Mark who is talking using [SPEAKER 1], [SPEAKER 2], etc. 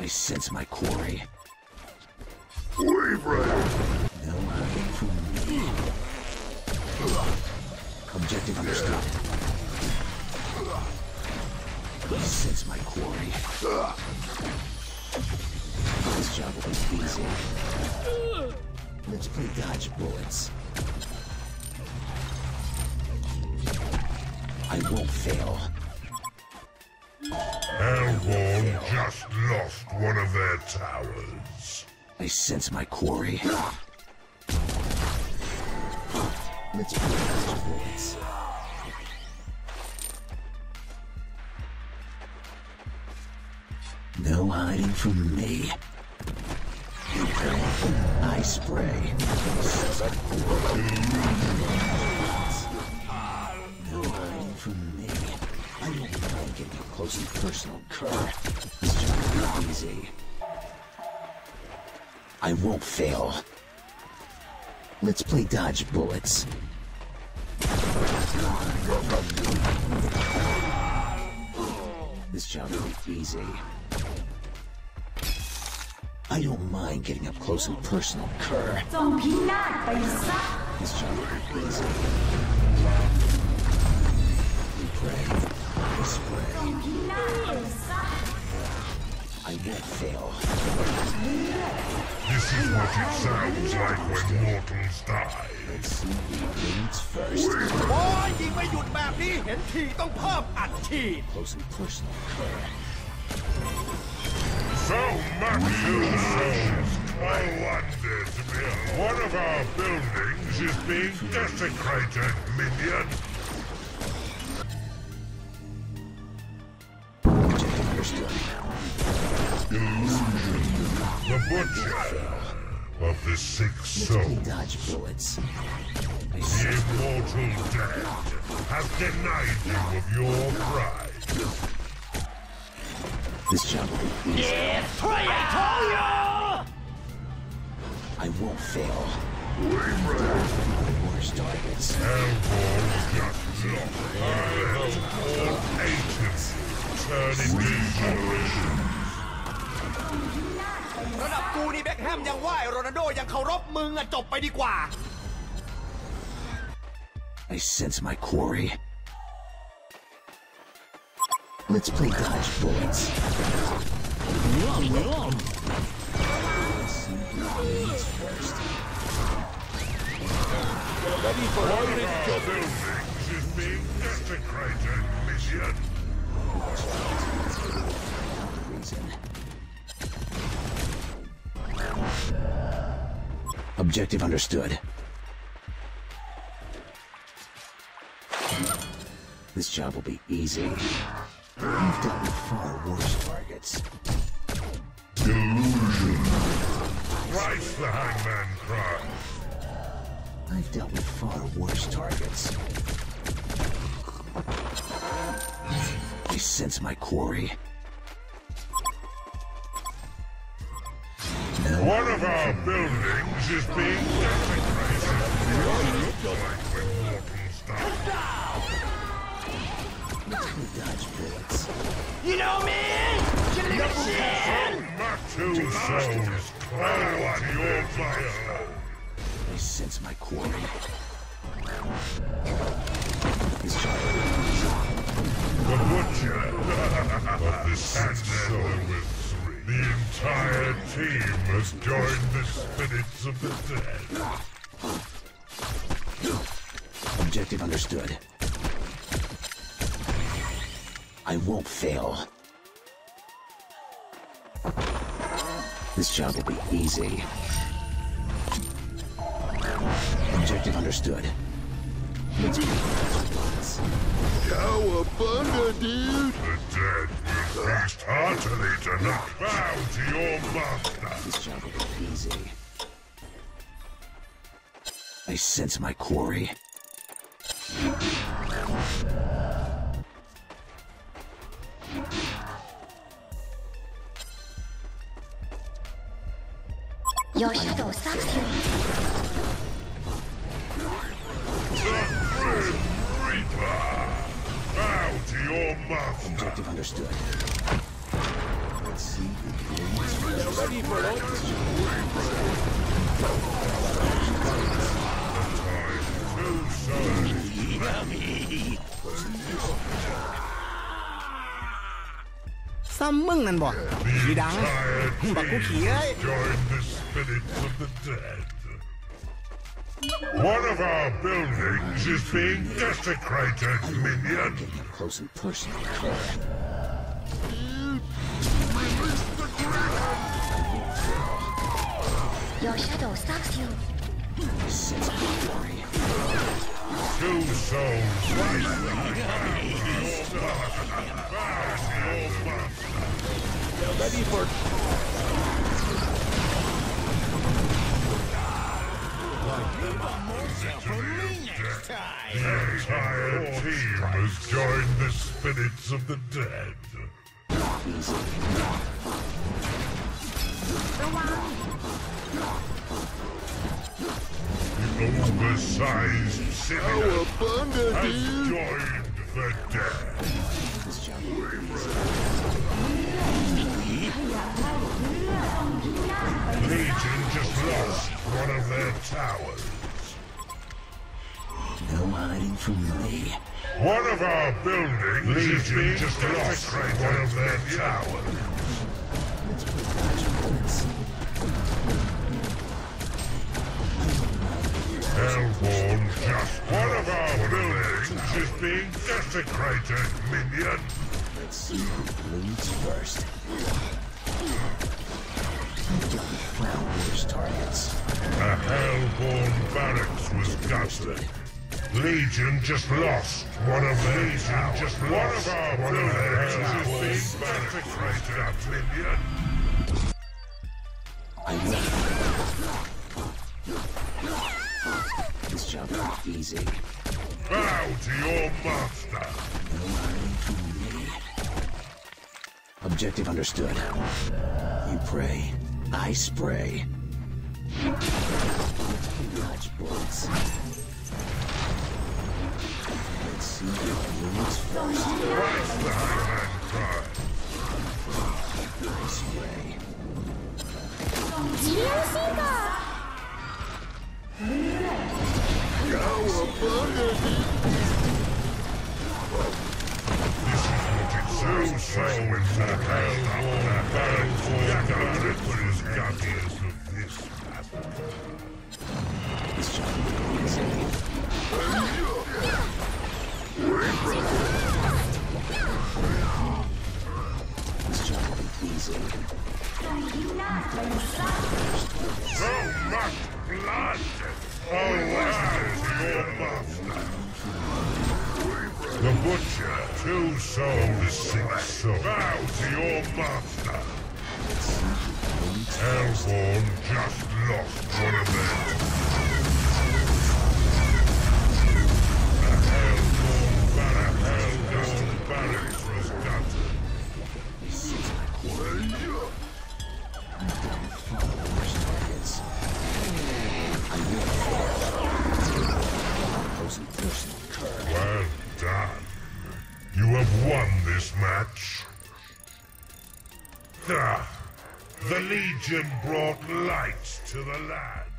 [SPEAKER 1] I sense my quarry.
[SPEAKER 2] Wave Rider!
[SPEAKER 1] No hiding from me. Objective understood. I sense my quarry. This job will be easy. Let's play dodge bullets. I won't fail.
[SPEAKER 2] Just lost one of their towers.
[SPEAKER 1] I sense my quarry. Let's dodge bullets. No hiding from me. I spray. No hiding from me. I don't getting up close and personal, Kerr easy. I won't fail. Let's play dodge bullets. This job will be easy. I don't mind getting up close and personal, Kerr. This job will be easy. We pray. We spray.
[SPEAKER 3] พินาศไปซะ
[SPEAKER 1] I won't fail.
[SPEAKER 2] This is what it sounds like when mortals die.
[SPEAKER 1] Let's see who wins first.
[SPEAKER 4] โอ้ยยิงไม่หยุดแบบนี้เห็นทีต้องเพิ่มอัดฉีด
[SPEAKER 1] Close and personal, Kerr.
[SPEAKER 2] So much to souls. I wonder to be one of our buildings is being desecrated, minion.
[SPEAKER 1] Objective understood.
[SPEAKER 2] butcher of the six souls.
[SPEAKER 1] Dodge bullets.
[SPEAKER 2] The immortal dead have denied you of your pride.
[SPEAKER 1] This job will be easy.
[SPEAKER 4] It's Toya!
[SPEAKER 1] I won't fail.
[SPEAKER 4] We ready. My worst targets. Hellborn's got มยังไหวโรนัลโดยังเคารพมึงอะจบไปดีกว่า
[SPEAKER 1] I sense my quarry. Let's play dodge bullets. Let's see who wins first.
[SPEAKER 2] One of our buildings is being desecrated, mission.
[SPEAKER 1] Objective understood. This job will be easy. I've dealt with far worse targets.
[SPEAKER 2] Illusion. Thrice the hangman cries.
[SPEAKER 1] I've dealt with far worse targets. I sense my quarry.
[SPEAKER 2] One of our buildings is being desecrated. Like when mortals die.
[SPEAKER 1] let's play dodge bullets.
[SPEAKER 4] You know me
[SPEAKER 2] My two souls claw at your fire.
[SPEAKER 1] I sense my quarry. This job will be easy.
[SPEAKER 2] The butcher of this with three. The entire team has joined the spirits of the dead.
[SPEAKER 1] Objective understood. I won't fail. This job will be easy. Objective understood.
[SPEAKER 2] Cowabunga, dude! The dead will feast heartily tonight. Bow to your master.
[SPEAKER 1] This job will be easy. I sense my quarry.
[SPEAKER 3] Your shadow sucks you
[SPEAKER 1] Objective understood. Let's see who wins first.
[SPEAKER 4] Ready for it.
[SPEAKER 2] Two sides.
[SPEAKER 5] ซ้ำมึงนั่นบ่
[SPEAKER 2] The
[SPEAKER 5] ขี้ดัง
[SPEAKER 2] entire
[SPEAKER 5] บักกู
[SPEAKER 2] team
[SPEAKER 5] ขี้เอ้ย
[SPEAKER 2] one of our buildings is being desecrated, minion.
[SPEAKER 1] Getting up close and personal, Kurt.
[SPEAKER 3] Your shadow stalks you.
[SPEAKER 1] Sense glory.
[SPEAKER 2] Two souls.
[SPEAKER 4] Ready for
[SPEAKER 2] The entire team has joined the spirits of the dead. The. Legion just lost one of their towers.
[SPEAKER 1] No hiding from me.
[SPEAKER 2] One of our buildings Legion just lost one of their towers. Hellborn just one of our buildings is being desecrated, minion.
[SPEAKER 1] Let's see who bleeds first. Well, worst targets.
[SPEAKER 2] A Hellborn barracks was gutted. Legion just lost one of their Legion just one of our one of their towers is being minion.
[SPEAKER 1] I know. This job will be easy.
[SPEAKER 2] Bow to your master.
[SPEAKER 1] No me. Objective understood. You pray, I spray. Dodge. Let's see first.
[SPEAKER 2] Much blood! Oh, wow, your master. The butcher, two souls, six souls. Bow to your master. Hellborn just lost one of them. The Legion brought light to the land.